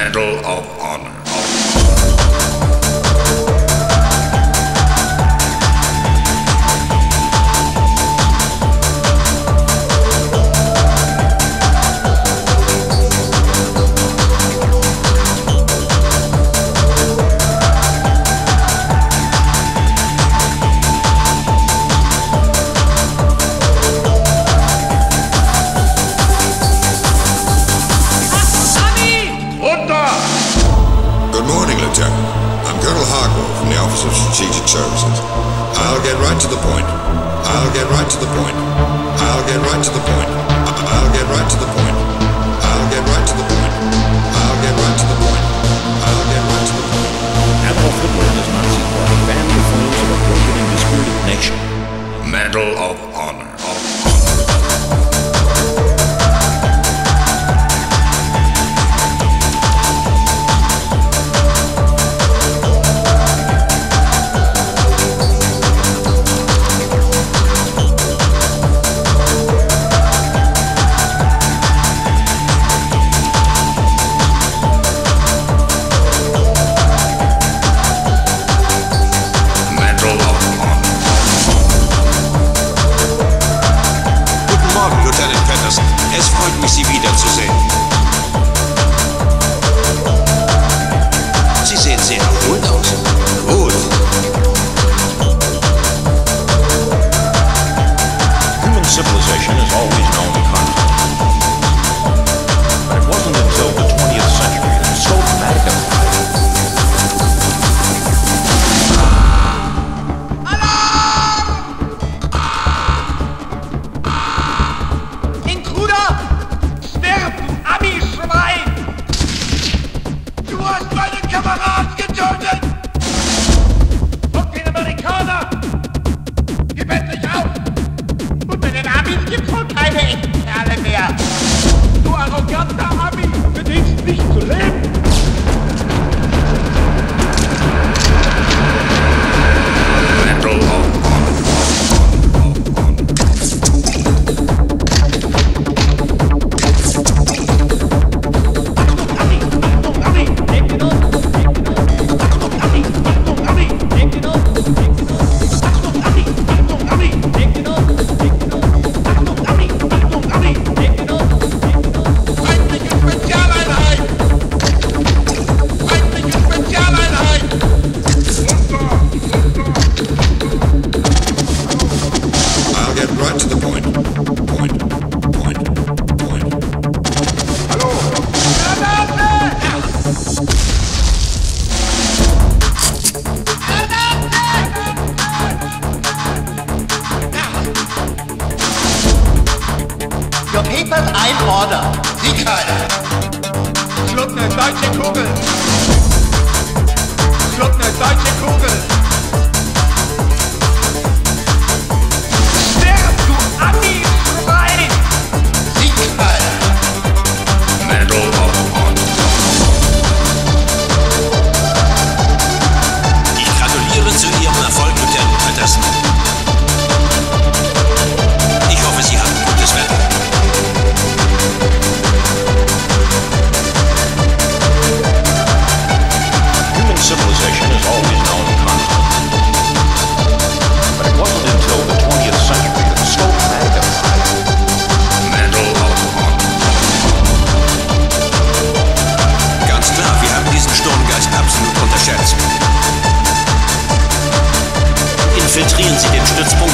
Medal of morning, Lieutenant. I'm Colonel Hargrove from the Office of Strategic Services. I'll get right to the point. I'll get right to the point. I'll get right to the point. I'll get right to the point. I'll get right to the point. exclusividad. Papers ein Order. Sie keiner. Schluck ne deutsche Kugel. Schluck ne deutsche Kugel. it's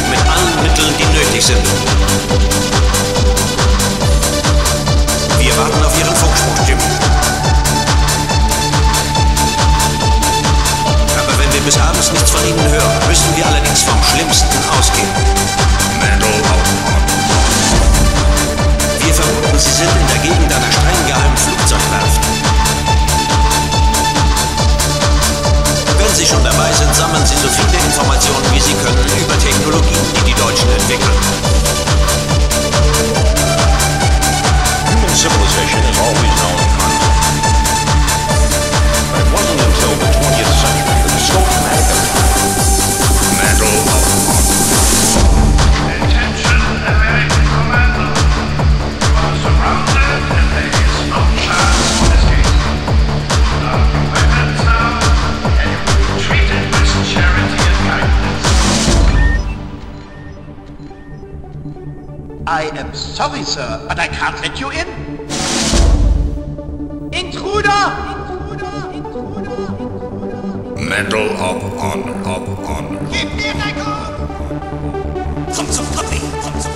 am sorry, sir, but I can't let you in. Intruder! Intruder! Intruder! Medal of Honor, of Honor. Gib mir Deckung! Komm zum Papi, komm zum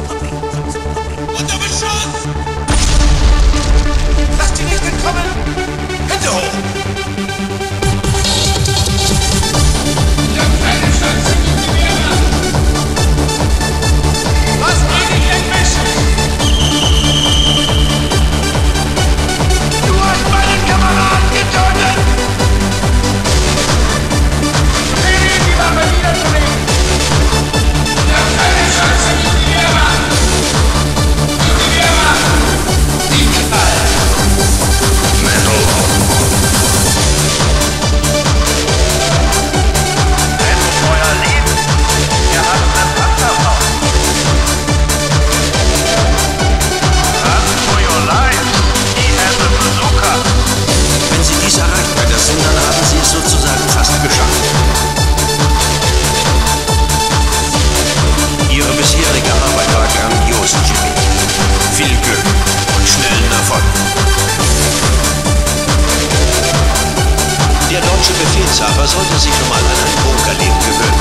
Befehlshaber sollte sich schon mal an ein Bunkerleben gewöhnen.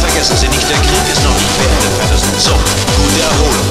Vergessen Sie nicht, der Krieg ist noch nicht beendet, Patterson. So, gute Erholung.